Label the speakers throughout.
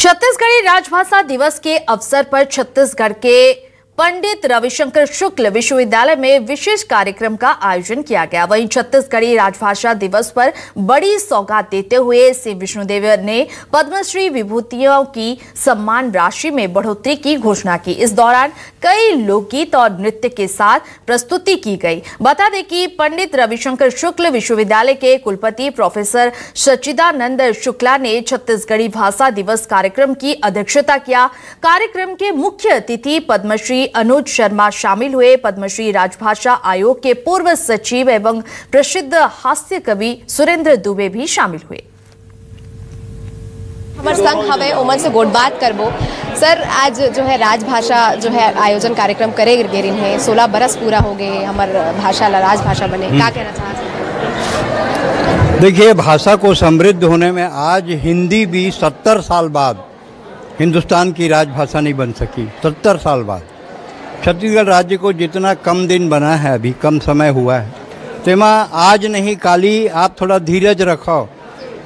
Speaker 1: छत्तीसगढ़ी राजभाषा दिवस के अवसर पर छत्तीसगढ़ के पंडित रविशंकर शुक्ल विश्वविद्यालय में विशेष कार्यक्रम का आयोजन किया गया। वहीं छत्तीसगढ़ी राजभाषा दिवस पर बड़ी सौगात देते हुए श्री विष्णुदेव ने पद्मश्री विभूतियों की सम्मान राशि में बढ़ोतरी की घोषणा की। इस दौरान कई लोकगीत और नृत्य के साथ प्रस्तुति की गई। बता दें कि पंडित रविशंकर शुक्ल विश्वविद्यालय के कुलपति प्रोफेसर सच्चिदानंद शुक्ला ने छत्तीसगढ़ी भाषा दिवस कार्यक्रम की अध्यक्षता किया। कार्यक्रम के मुख्य अतिथि पद्मश्री अनुज शर्मा शामिल हुए। पद्मश्री राजभाषा आयोग के पूर्व सचिव एवं प्रसिद्ध हास्य कवि सुरेंद्र दुबे भी शामिल हुए।
Speaker 2: हमर संग हवे ओमन से गोट बात करबो। सर आज जो है राजभाषा जो है आयोजन कार्यक्रम करे गेरिन है। सोलह बरस पूरा हो गए हमारे भाषा ला राजभाषा बने। क्या कहना चाहते
Speaker 3: देखिए भाषा को समृद्ध होने में आज हिंदी भी सत्तर साल बाद हिंदुस्तान की राजभाषा नहीं बन सकी। सत्तर साल बाद। छत्तीसगढ़ राज्य को जितना कम दिन बना है, अभी कम समय हुआ है। तेमा आज नहीं, काली, आप थोड़ा धीरज रखो।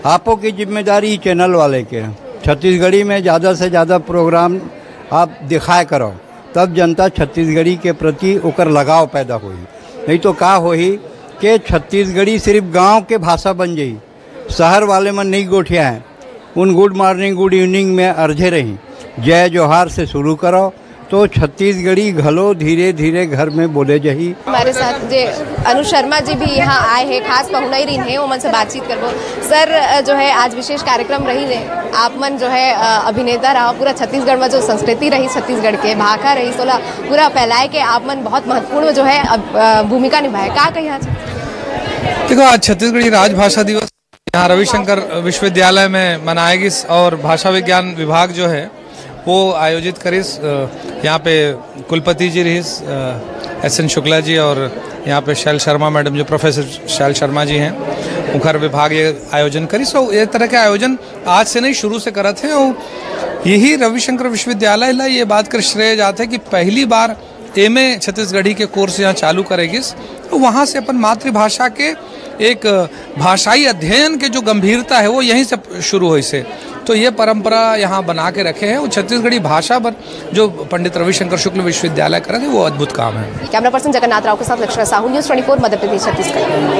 Speaker 3: आपो की ज़िम्मेदारी चैनल वाले के छत्तीसगढ़ी में ज़्यादा से ज़्यादा प्रोग्राम आप दिखाए करो। तब जनता छत्तीसगढ़ी के प्रति ओकर लगाव पैदा होई नहीं तो का होई कि छत्तीसगढ़ी सिर्फ़ गाँव के भाषा बन जाई। शहर वाले में नहीं गोठिया हैं। उन गुड मॉर्निंग, गुड इवनिंग में अर्झे रही। जय जोहार से शुरू करो। तो छत्तीसगढ़ी घलो धीरे धीरे घर में बोले जही।
Speaker 2: हमारे साथ जे अनु शर्मा जी भी यहाँ आए हैं खास पहुना ही रही है ओमन से बातचीत करबो। सर जो है आज विशेष कार्यक्रम रही ने आप मन जो है अभिनेता रहा पूरा छत्तीसगढ़ में जो संस्कृति रही छत्तीसगढ़ के भाखा रही सोला पूरा फैलाए के आप मन बहुत महत्वपूर्ण जो है भूमिका निभाए। का कही आज?
Speaker 4: देखो आज छत्तीसगढ़ी राजभाषा दिवस यहाँ रविशंकर विश्वविद्यालय में मनाएगी और भाषा विज्ञान विभाग जो है वो आयोजित करिस यहाँ पे कुलपति जी रहीस एस एन शुक्ला जी और यहाँ पे शैल शर्मा मैडम जो प्रोफेसर शैल शर्मा जी हैं मुखर विभाग ये आयोजन करी। सो ये तरह के आयोजन आज से नहीं, शुरू से करत हैं और यही रविशंकर विश्वविद्यालय ला ये बात कर श्रेय जाते कि पहली बार एम ए छत्तीसगढ़ी के कोर्स यहाँ चालू करेगी तो वहाँ से अपन मातृभाषा के एक भाषाई अध्ययन के जो गंभीरता है वो यहीं से शुरू हुई से तो ये परंपरा यहाँ बना के रखे हैं। और छत्तीसगढ़ी भाषा पर जो पंडित रविशंकर शुक्ल विश्वविद्यालय कर रहे थे, वो अद्भुत काम है।
Speaker 2: कैमरा पर्सन जगन्नाथ राव के साथ लक्ष्मण साहू, न्यूज़ ट्वेंटी मध्य प्रदेश, छत्तीसगढ़।